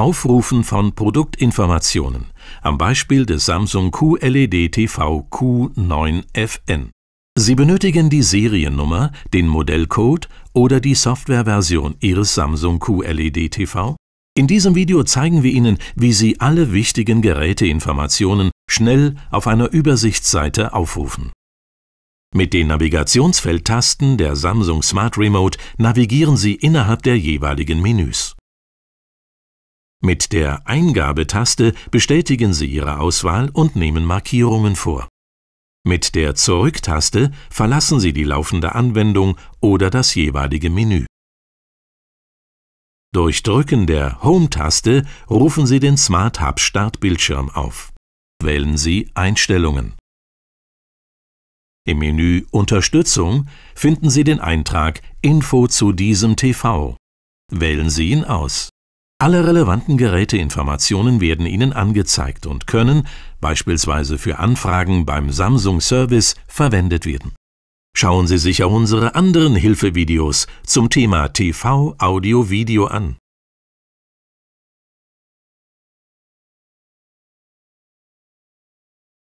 Aufrufen von Produktinformationen am Beispiel des Samsung QLED TV Q9FN. Sie benötigen die Seriennummer, den Modellcode oder die Softwareversion Ihres Samsung QLED TV? In diesem Video zeigen wir Ihnen, wie Sie alle wichtigen Geräteinformationen schnell auf einer Übersichtsseite aufrufen. Mit den Navigationsfeldtasten der Samsung Smart Remote navigieren Sie innerhalb der jeweiligen Menüs. Mit der Eingabetaste bestätigen Sie Ihre Auswahl und nehmen Markierungen vor. Mit der Zurück-Taste verlassen Sie die laufende Anwendung oder das jeweilige Menü. Durch Drücken der Home-Taste rufen Sie den Smart Hub Startbildschirm auf. Wählen Sie Einstellungen. Im Menü Unterstützung finden Sie den Eintrag Info zu diesem TV. Wählen Sie ihn aus. Alle relevanten Geräteinformationen werden Ihnen angezeigt und können, beispielsweise für Anfragen beim Samsung Service, verwendet werden. Schauen Sie sich auch unsere anderen Hilfevideos zum Thema TV, Audio, Video an